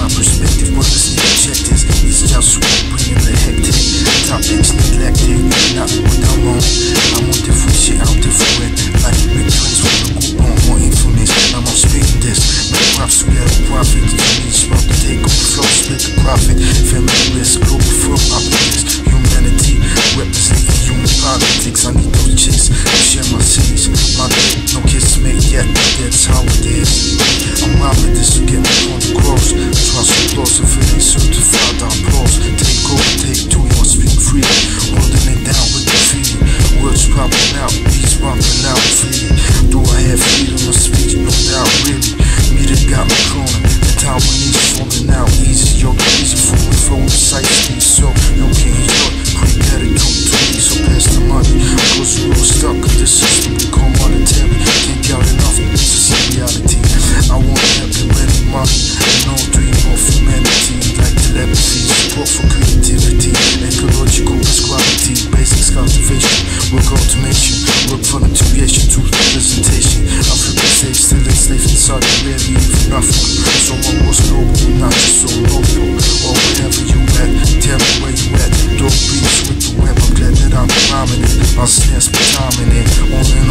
My perspective brothers and objective. It's just sweet, bringing the hectic Topics neglected, not what I want I want different shit, I'm different Like big twins with a on. more influence. I'm on speed. this, My props a profits To me, smoke the take off the flow, split the profit Family Feminist, global from optimist Humanity, representing human politics I need those chicks, share my cities My bed, no kiss me yet, that's how it is prominent. Wanting